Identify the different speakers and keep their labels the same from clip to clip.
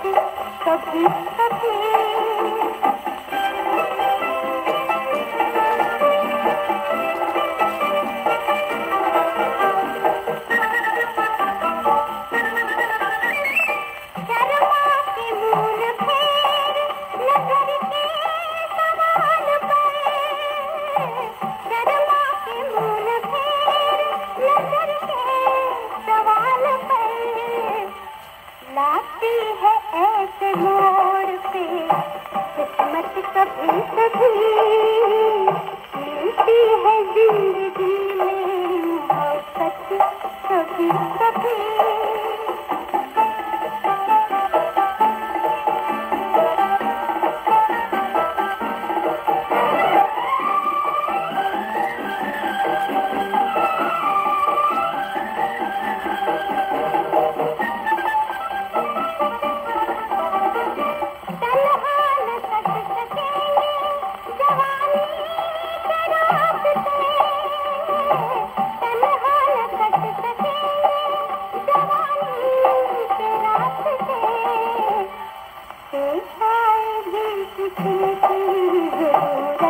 Speaker 1: Tá sabe, sabe. Tá लाती है ऐसे मोड़ पे किस्मत कभी कभी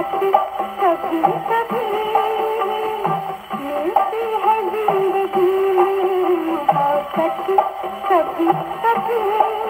Speaker 1: कभी कभी कभी मिलती है ज़िंदगी कभी कभी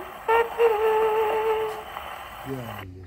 Speaker 1: one.